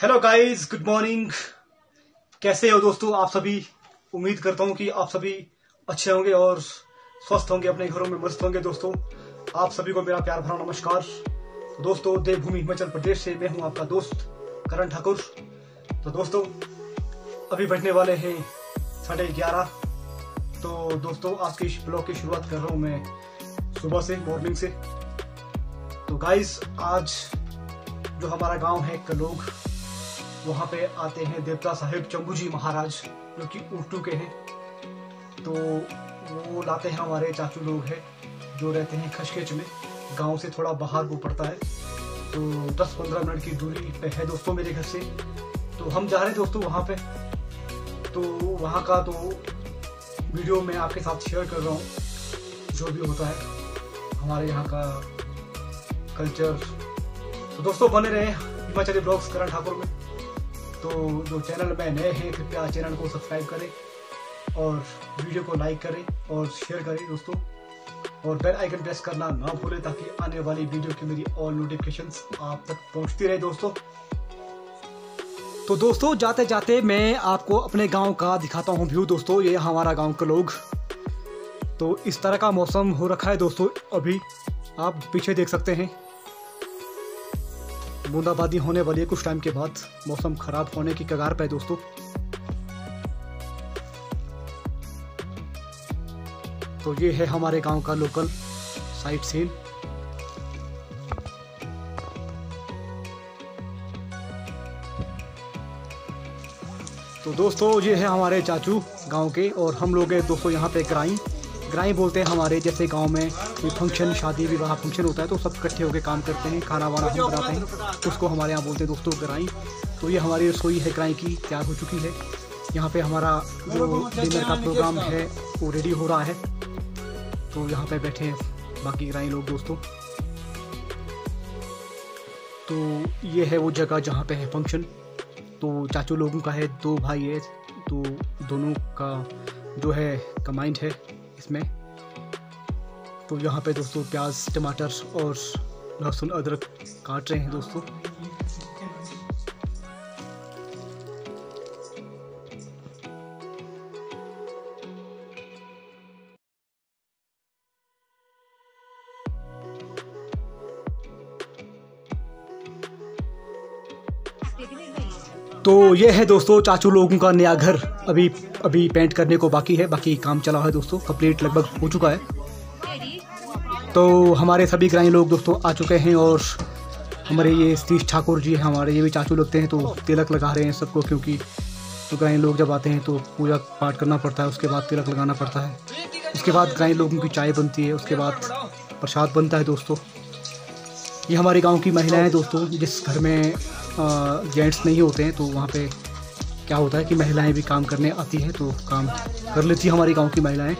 Hello guys good morning कैसे हो दोस्तों? आप सभी? उम्मीद करता हूँ कि आप सभी अच्छे होंगे और स्वस्थ होंगे, अपने घरों में मस्त होंगे दोस्तों। आप सभी को मेरा प्यार भरा नमस्कार। दोस्तों, देवभूमि हिमाचल प्रदेश से मैं हूँ आपका दोस्त करण ठाकुर। तो दोस्तों, अभी बजने वाले हैं साढ़े ग्यारह। तो दोस्तों, आज के ब्लॉग की शुरुआत कर रहा हूँ मैं सुबह से मॉर्निंग से। तो गाइस आज जो हमारा गाँव है, कलोग वहाँ पे आते हैं देवता साहिब चंबू जी महाराज, जो कि उर्टू के हैं। तो वो लाते हैं हमारे चाचू लोग हैं, जो रहते हैं खशखेच में। गाँव से थोड़ा बाहर वो पड़ता है। तो 10-15 मिनट की दूरी पे है दोस्तों मेरे घर से। तो हम जा रहे हैं दोस्तों वहाँ पे। तो वहाँ का तो वीडियो मैं आपके साथ शेयर कर रहा हूँ। जो भी होता है, हमारे यहाँ का कल्चर तो दोस्तों बने रहे हिमाचली ब्लॉग्स करण ठाकुर में। तो जो चैनल में नए हैं, कृपया चैनल को सब्सक्राइब करें और वीडियो को लाइक करें और शेयर करें दोस्तों। और बेल आइकन प्रेस करना ना भूलें ताकि आने वाली वीडियो की मेरी ऑल नोटिफिकेशंस आप तक पहुँचती रहे दोस्तों। तो दोस्तों जाते जाते मैं आपको अपने गाँव का दिखाता हूँ व्यू दोस्तों, ये हमारा गाँव के लोग। तो इस तरह का मौसम हो रखा है दोस्तों, अभी आप पीछे देख सकते हैं। बूंदाबांदी होने वाली है। कुछ टाइम के बाद मौसम खराब होने की कगार पे है दोस्तों। तो ये है हमारे गाँव का लोकल साइट सीन तो दोस्तों, ये है हमारे चाचू गाँव के और हम लोग हैं दोस्तों यहाँ पे ग्राई। ग्राई बोलते हैं हमारे जैसे गाँव में कोई फ़ंक्शन शादी, विवाह फ़ंक्शन होता है तो सब इकट्ठे होकर काम करते हैं, खाना वाना हम बनाते हैं, उसको हमारे यहाँ बोलते हैं, दोस्तों ग्राई तो ये हमारी रसोई है ग्राई की, तैयार हो चुकी है। यहाँ पे हमारा जो डिनर का प्रोग्राम है, वो रेडी हो रहा है। तो यहाँ पे बैठे हैं, बाकी ग्राई लोग, दोस्तों। तो ये है वो जगह जहाँ पे है फ़ंक्शन तो चाचू लोगों का है, दो भाई है तो दोनों का जो है कमाइंड है इसमें। तो यहाँ पे दोस्तों प्याज, टमाटर और लहसुन, अदरक काट रहे हैं दोस्तों। तो ये है दोस्तों चाचू लोगों का नया घर। अभी अभी पेंट करने को बाकी है, बाकी काम चला है दोस्तों। कंप्लीट लगभग हो चुका है। तो हमारे सभी ग्रामीण लोग दोस्तों आ चुके हैं और हमारे ये सतीश ठाकुर जी हैं, हमारे ये भी चाचू लगते हैं तो तिलक लगा रहे हैं सबको क्योंकि तो ग्रामीण लोग जब आते हैं तो पूजा पाठ करना पड़ता है, उसके बाद तिलक लगाना पड़ता है। उसके बाद ग्रामीण लोगों की चाय बनती है, उसके बाद प्रसाद बनता है दोस्तों। ये हमारे गाँव की महिलाएँ दोस्तों, जिस घर में जेंट्स नहीं होते हैं तो वहाँ पे क्या होता है कि महिलाएँ भी काम करने आती हैं तो काम कर लेती हैं हमारे गाँव की महिलाएँ।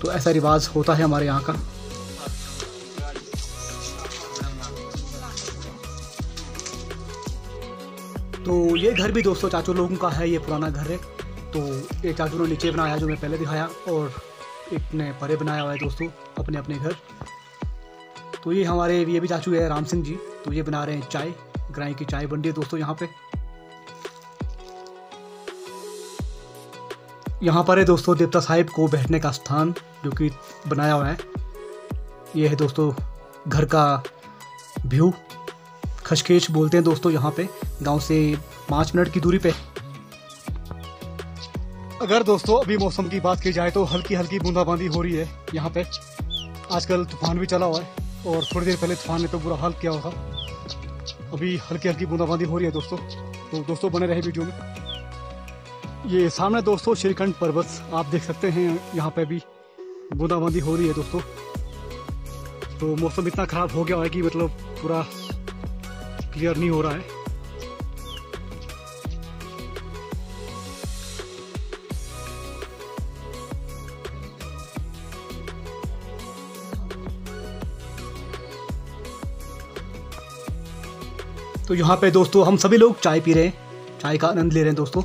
तो ऐसा रिवाज होता है हमारे यहाँ का। तो ये घर भी दोस्तों चाचू लोगों का है, ये पुराना घर है। तो ये चाचू ने नीचे बनाया जो मैं पहले दिखाया और एक ने परे बनाया हुआ है दोस्तों, अपने अपने घर। तो ये हमारे, ये भी चाचू है राम सिंह जी तो ये बना रहे हैं चाय, ग्राई की चाय बन रही है दोस्तों यहाँ पे। यहाँ पर है दोस्तों देवता साहिब को बैठने का स्थान, जो कि बनाया हुआ है। ये है दोस्तों घर का व्यू खशखेच बोलते हैं दोस्तों यहाँ पे। गाँव से पाँच मिनट की दूरी पे। अगर दोस्तों, अभी मौसम की बात की जाए तो हल्की हल्की बूंदाबांदी हो रही है यहाँ पे। आजकल तूफ़ान भी चला हुआ है और थोड़ी देर पहले तूफ़ान ने तो बुरा हाल किया हुआ था अभी हल्की हल्की बूंदाबांदी हो रही है दोस्तों। तो दोस्तों, बने रहे वीडियो में। ये सामने दोस्तों, श्रीखंड पर्वत, आप देख सकते हैं यहाँ पे भी बूंदाबांदी हो रही है दोस्तों। तो मौसम इतना ख़राब हो गया है कि मतलब पूरा क्लियर नहीं हो रहा है। तो यहाँ पे दोस्तों, हम सभी लोग चाय पी रहे हैं। चाय का आनंद ले रहे हैं दोस्तों।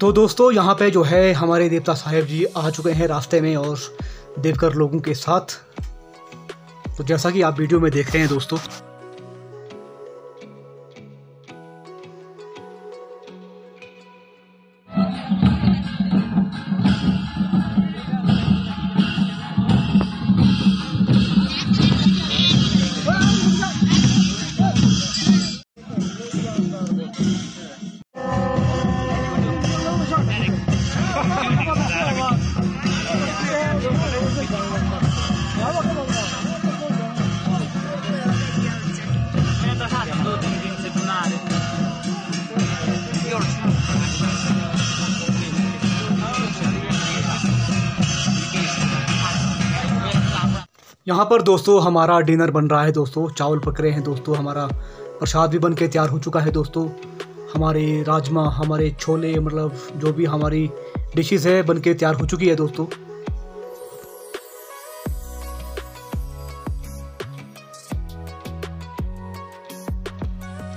तो दोस्तों, यहाँ पे जो है, हमारे देवता साहेब जी आ चुके हैं रास्ते में और देवकर लोगों के साथ। तो जैसा कि आप वीडियो में देख रहे हैं दोस्तों यहाँ पर दोस्तों हमारा डिनर बन रहा है दोस्तों। चावल पक रहे हैं दोस्तों। हमारा प्रसाद भी बन के तैयार हो चुका है दोस्तों। हमारे राजमा, हमारे छोले मतलब जो भी हमारी डिशेस है बन के तैयार हो चुकी है दोस्तों।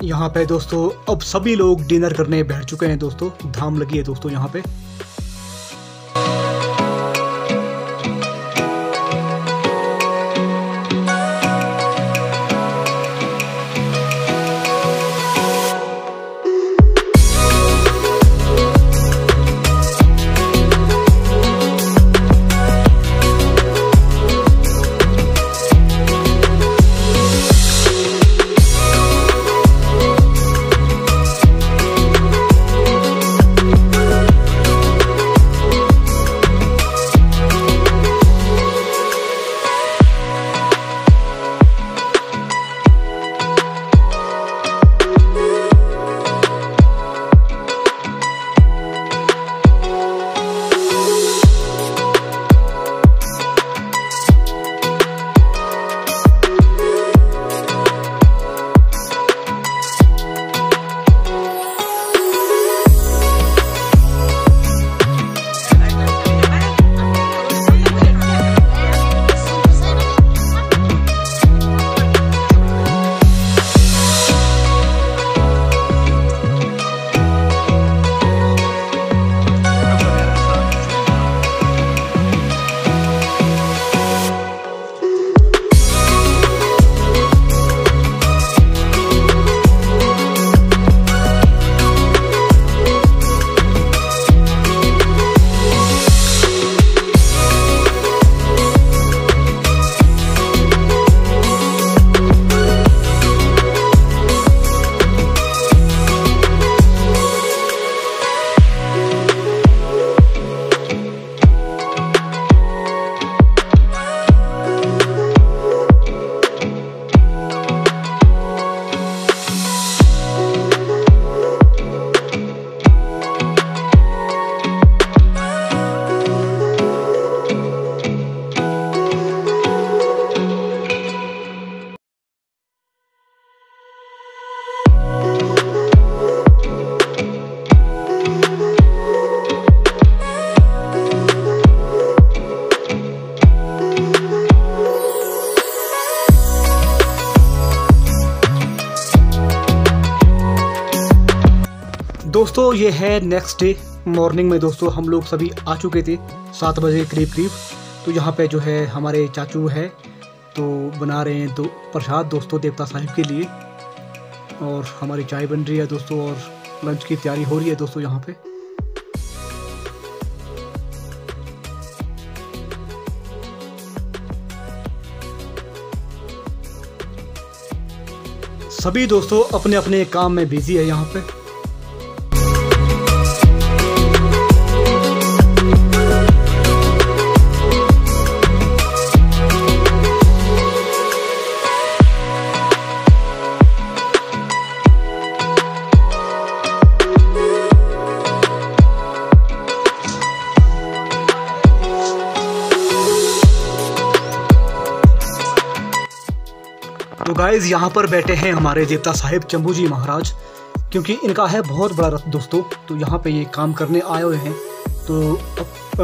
यहाँ पे दोस्तों, अब सभी लोग डिनर करने बैठ चुके हैं दोस्तों। धाम लगी है दोस्तों यहाँ पे। ये है नेक्स्ट डे मॉर्निंग में दोस्तों, हम लोग सभी आ चुके थे सात बजे करीब करीब। तो यहाँ पे जो है हमारे चाचू है तो बना रहे हैं तो प्रसाद दोस्तों देवता साहिब के लिए। और हमारी चाय बन रही है दोस्तों और लंच की तैयारी हो रही है दोस्तों यहाँ पे। सभी दोस्तों अपने अपने काम में बिज़ी है यहाँ पे। गाइज़ यहाँ पर बैठे हैं हमारे देवता साहिब चंबू जी महाराज, क्योंकि इनका है बहुत बड़ा रथ दोस्तों तो यहाँ पे ये काम करने आए हुए हैं। तो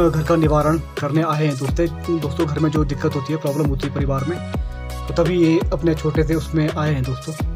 घर का निवारण करने आए हैं दोस्तों। दोस्तों, घर में जो दिक्कत होती है प्रॉब्लम होती है परिवार में तो तभी ये अपने छोटे से उसमें आए हैं दोस्तों।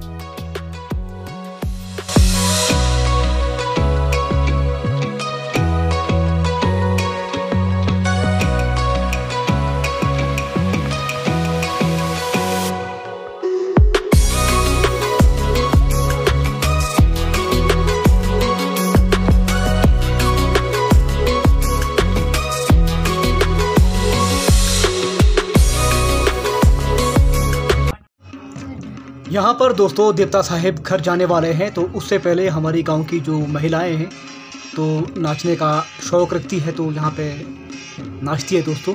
यहाँ पर दोस्तों देवता साहेब घर जाने वाले हैं तो उससे पहले हमारी गाँव की जो महिलाएँ हैं तो नाचने का शौक़ रखती है तो यहाँ पे नाचती है दोस्तों।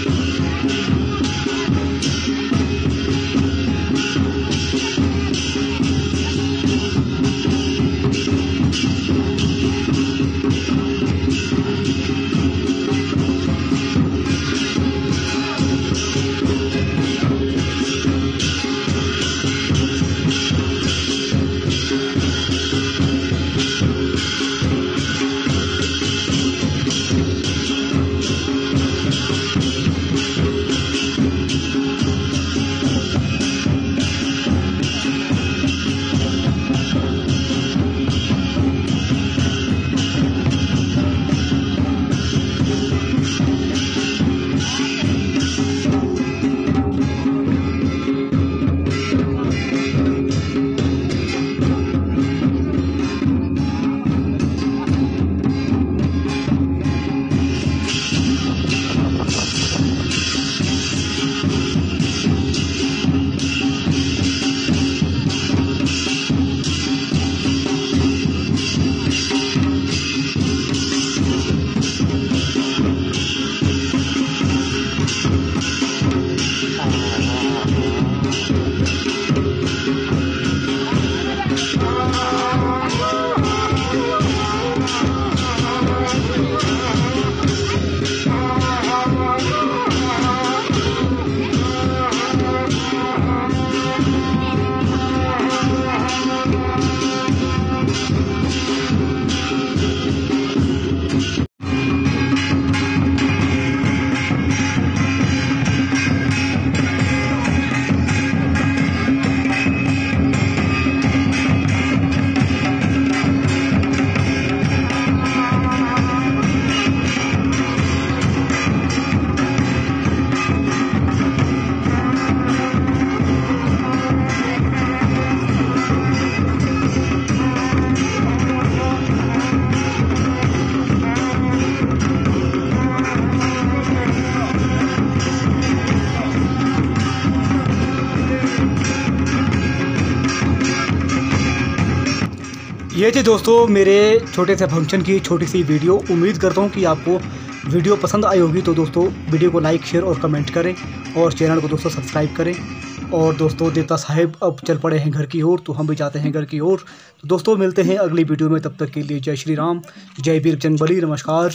Oh, ये थे दोस्तों मेरे छोटे से फ़ंक्शन की छोटी सी वीडियो। उम्मीद करता हूँ कि आपको वीडियो पसंद आई होगी। तो दोस्तों, वीडियो को लाइक शेयर और कमेंट करें और चैनल को दोस्तों सब्सक्राइब करें। और दोस्तों, देवता साहेब अब चल पड़े हैं घर की ओर तो हम भी जाते हैं घर की ओर। तो दोस्तों, मिलते हैं अगली वीडियो में। तब तक के लिए जय श्री राम, जय वीर जनबली नमस्कार।